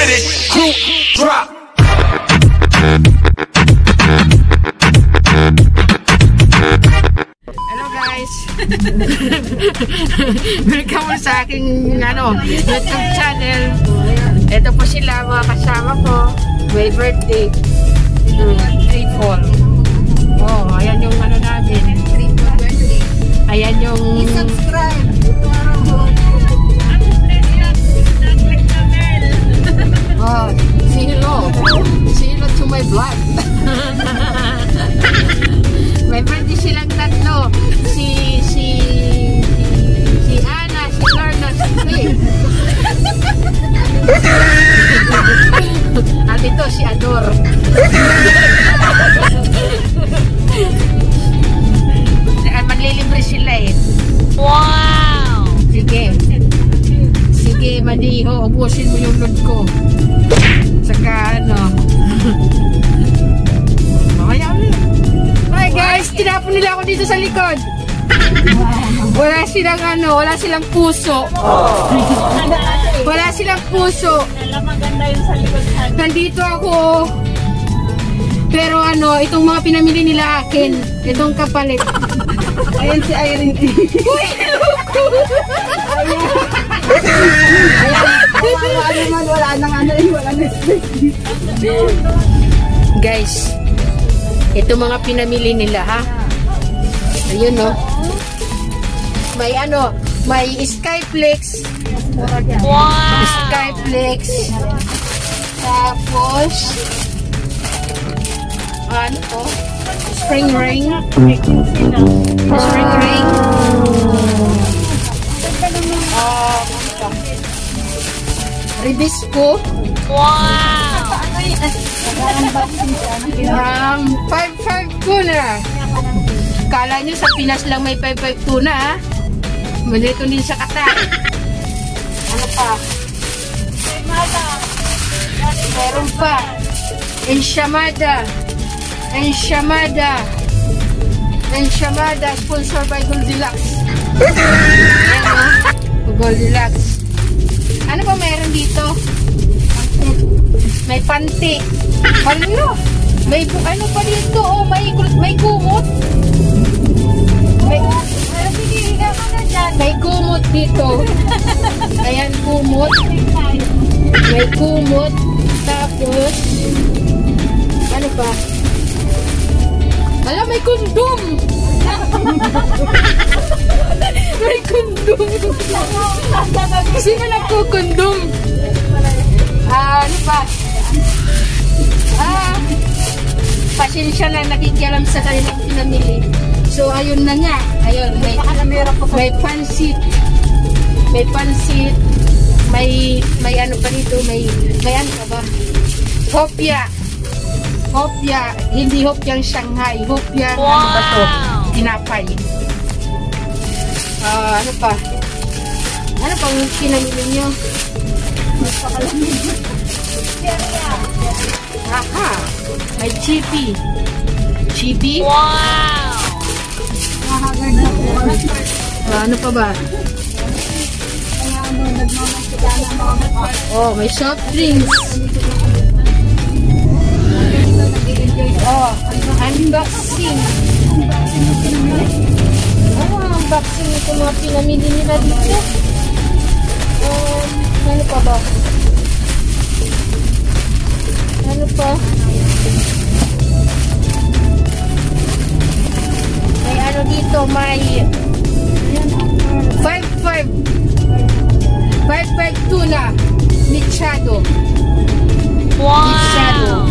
drop. Hello guys! Welcome sa aking ano, YouTube channel. Ito po sila mga kasama ko. May birthday. Triple. Oh, ayan yung ano namin. Ayan yung... subscribe. Oh, say hello. Say hello to my vlog. May birthday silang tatlo. Si, si, si Ana, si Lorna, si Faye. At ito, si Ador. Maglilibre sila eh. Wow! Sige. Sige, Madiho, ubusin mo yung load ko. Dito sa likod. Wala silang ano, wala silang puso. Wala silang puso. Maganda yung sa likod Nandito ako. Pero ano, itong mga pinamili nila akin, itong kapalit. Ayan si Irene. Uy, na space. Guys, ito mga pinamili nila ha. Ayun no. May ano, may Skyflex. Wow! Skyflex. Tapos, ano to? Spring ring. Spring ring. Pa? Ribisco. Um, 5-5 tuna. Kala nyo sa Pinas lang may 5-5 tuna ha? Malito din sa kata. Ano pa? Meron pa. Ensamada. Ensamada. Ensamada sponsor by Goldilocks. Ayan o. Goldilocks. Ano ba meron dito? May panti. Ano? May ano pa dito? Oh, may may kumot. May kumot dito. Ayan kumot. May kumot. Tapos ano pa? Alam, may kondom. may kondom. Sino nagkukondom? Ah, ano pa? Ah, pasensya na nakikialam sa kanilang pinamili. So, ayun na nga. Ayun, may, may pansit. May pansit. May, may ano pa dito, may, may ano pa ba? Hopya. Hopya. Hindi hopyang Shanghai. Hopya, ano ba to? Tinapay. Ah, ano pa? Ano pang pinamili nyo? Aha! May chippy. Chippy? Wow! Ano pa ba? Oh, may soft drinks. Oh, unboxing. Oh, unboxing ito mga pinamili nila dito. Um, ano pa ba? Ano pa? Michado Michado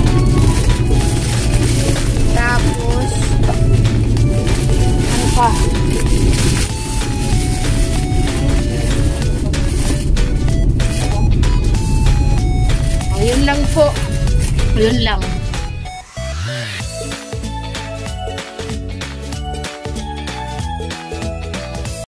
Tapos Ano pa? Ayun lang po. Ayun lang